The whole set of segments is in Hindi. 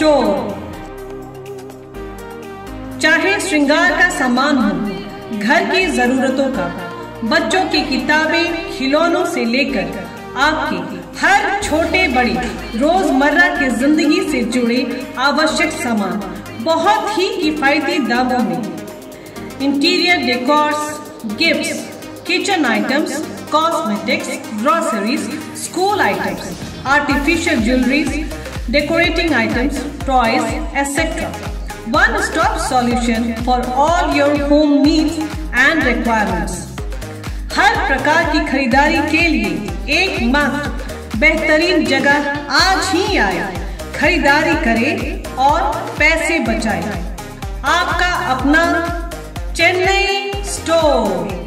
स्टोर चाहे श्रृंगार का सामान हो, घर की जरूरतों का, बच्चों की किताबें खिलौनों से लेकर आपके हर छोटे बड़े रोज़मर्रा की ज़िंदगी से जुड़े आवश्यक सामान, बहुत ही किफायती दामों में। Interior decors gifts kitchen items cosmetics groceries school items artificial jewelleries decorating items, toys, etc. One stop solution for all your home needs and requirements. हर प्रकार की खरीदारी के लिए एक मात्र बेहतरीन जगह आज ही आए खरीदारी करें और पैसे बचाएँ। आपका अपना चेन्नई स्टोर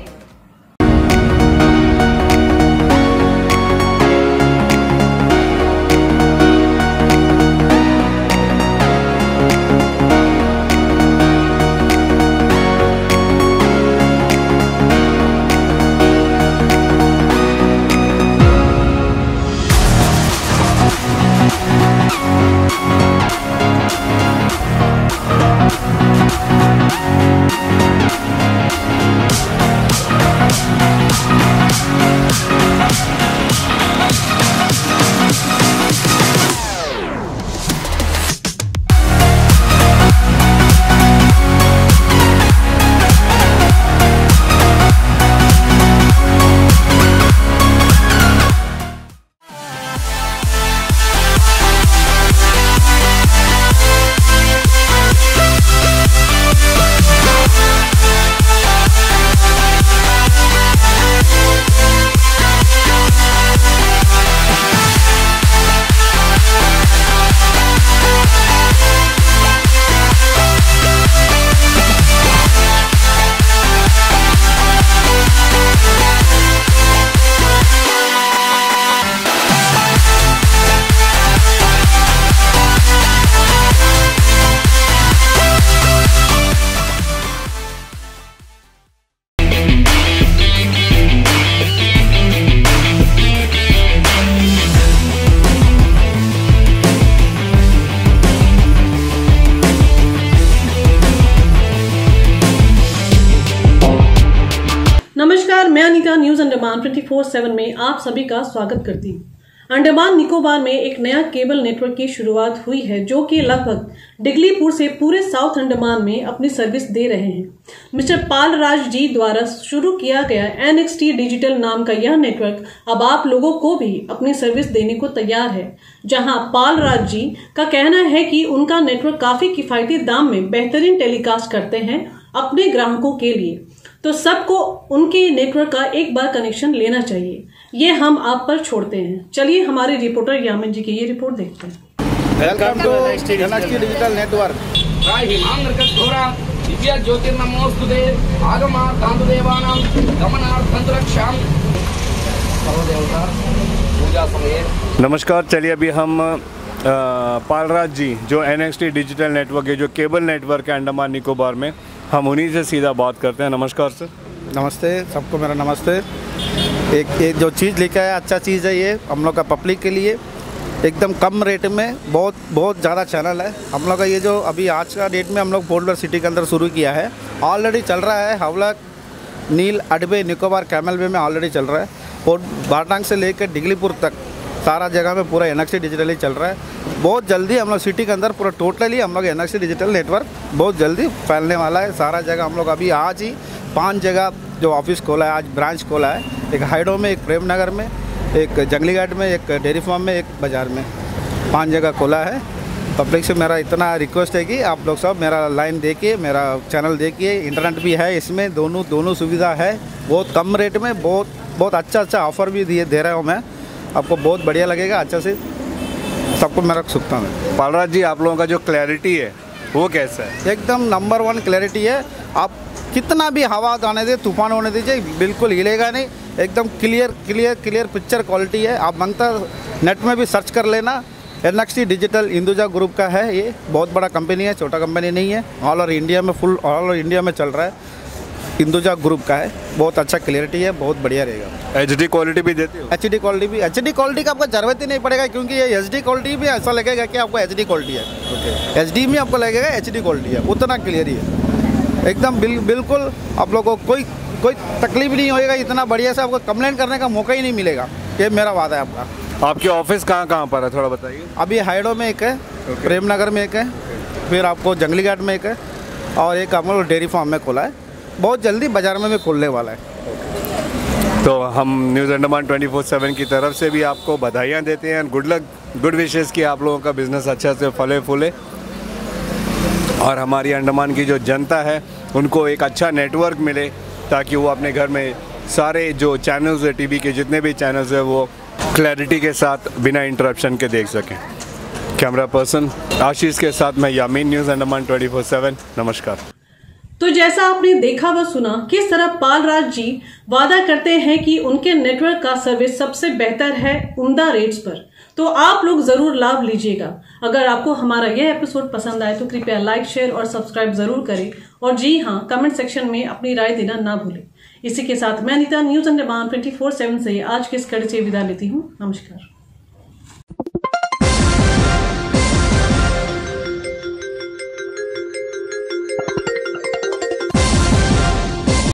अंडमान 24/7 में आप सभी का स्वागत करती हूँ। अंडमान निकोबार में एक नया केबल नेटवर्क की शुरुआत हुई है जो कि लगभग डिगलीपुर से पूरे साउथ अंडमान में अपनी सर्विस दे रहे हैं। मिस्टर पाल राज जी द्वारा शुरू किया गया एनएक्सटी डिजिटल नाम का यह नेटवर्क अब आप लोगों को भी अपनी सर्विस देने को तैयार है। जहाँ पाल राज जी का कहना है कि उनका नेटवर्क काफ़ी किफायती दाम में बेहतरीन टेलीकास्ट करते हैं अपने ग्राहकों के लिए। तो सबको उनके नेटवर्क का एक बार कनेक्शन लेना चाहिए। ये हम आप पर छोड़ते हैं। चलिए हमारे रिपोर्टर यामिन जी की ये रिपोर्ट देखते हैं। Welcome to digital network Divya ज्योतिर्नमोस्तुते आगमा तान्तुदेवानां गमनार्थन्तरक्षां सर्वदेवता पूजा समये नमस्कार चलिए अभी हम पालराज जी जो एन डिजिटल नेटवर्क है जो केबल नेटवर्क है अंडमान निकोबार में हम उन्हीं से सीधा बात करते हैं। नमस्कार, सर। नमस्ते, सबको मेरा नमस्ते। एक एक जो चीज़ लिखा है अच्छा चीज़ है ये, हम लोग का पब्लिक के लिए। एकदम कम रेट में, बहुत बहुत ज़्यादा चैनल है। हम लोग का ये जो अभी आज का डेट में हम लोग पोर्टलर सिटी के अंदर शुरू किया है। ऑलरेडी चल रहा है हवला नील, अडबे, निकोबार, कैमल वे में ऑलरेडी चल रहा है। और बारटांग से लेकर डिगलीपुर तक, सारा जगह में पूरा एनएक्सी डिजिटल चल रहा है। बहुत जल्दी हम लोग सिटी के अंदर पूरा टोटली हम लोग एनएक्सी डिजिटल नेटवर्क बहुत जल्दी फैलने वाला है। सारा जगह हम लोग अभी आज ही पाँच जगह जो ऑफ़िस खोला है, आज ब्रांच खोला है। एक हाइडो में, एक प्रेम नगर में, एक जंगली घाट में, एक डेयरी फार्म में, एक बाज़ार में पाँच जगह खोला है। पब्लिक से मेरा इतना रिक्वेस्ट है कि आप लोग सब मेरा लाइन देखिए, मेरा चैनल देखिए। इंटरनेट भी है इसमें, दोनों दोनों सुविधा है। बहुत कम रेट में, बहुत बहुत अच्छा अच्छा ऑफ़र भी दिए, दे रहा हूँ मैं। आपको बहुत बढ़िया लगेगा अच्छा से सबको रख सकता हूँ। पालराज जी आप लोगों का जो क्लैरिटी है वो कैसा है? एकदम नंबर वन क्लैरिटी है। आप कितना भी हवा आने दे तूफ़ान होने दीजिए बिल्कुल हिलेगा नहीं। एकदम clear clear clear picture quality है। आप मंगता नेट में भी सर्च कर लेना। एन डिजिटल इंदुजा ग्रुप का है ये। बहुत बड़ा कंपनी है छोटा कंपनी नहीं है। ऑल ओवर इंडिया में फुल ऑल ओवर इंडिया में चल रहा है। इंदुजा ग्रुप का है। बहुत अच्छा क्लियरिटी है बहुत बढ़िया रहेगा। एच डी क्वालिटी भी देते हो? एच डी क्वालिटी भी एच डी क्वालिटी का आपको ज़रूरत ही नहीं पड़ेगा क्योंकि ये एच डी क्वालिटी भी ऐसा लगेगा कि आपको एच डी क्वालिटी है। एच डी में आपको लगेगा एच डी क्वालिटी है उतना क्लियर ही है। एकदम बिल, बिल्कुल आप लोगों को कोई कोई तकलीफ़ नहीं होएगा इतना बढ़िया से आपको कंप्लेंट करने का मौका ही नहीं मिलेगा। ये मेरा वादा है आपका। आपके ऑफ़िस कहाँ कहाँ पर है थोड़ा बताइए। अभी हाइडो में एक है प्रेमनगर में एक है फिर आपको जंगली घाट में एक है और एक लोग डेयरी फार्म में खोला है। बहुत जल्दी बाज़ार में भी खुलने वाला है। तो हम न्यूज़ अंडमान 24/7 की तरफ़ से भी आपको बधाइयाँ देते हैं। गुड लक, गुड विशेस कि आप लोगों का बिज़नेस अच्छा से फले फूले। और हमारी अंडमान की जो जनता है, उनको एक अच्छा नेटवर्क मिले, ताकि वो अपने घर में सारे जो चैनल्स है टीवी के जितने भी चैनल्स है, वो क्लैरिटी के साथ, बिना इंटरप्शन के देख सकें। कैमरा पर्सन आशीष के साथ मैं यामीन न्यूज़ अंडमान 24/7 नमस्कार। तो जैसा आपने देखा व सुना, किस तरह पालराज जी वादा करते हैं कि उनके नेटवर्क का सर्विस सबसे बेहतर है उमदा रेट्स पर। तो आप लोग ज़रूर लाभ लीजिएगा। अगर आपको हमारा यह एपिसोड पसंद आए तो कृपया लाइक शेयर और सब्सक्राइब ज़रूर करें। और जी हाँ कमेंट सेक्शन में अपनी राय देना ना भूलें। इसी के साथ मैं Anita news Andaman twenty four seven से आज के इस कड़ी से विदा लेती हूँ। नमस्कार।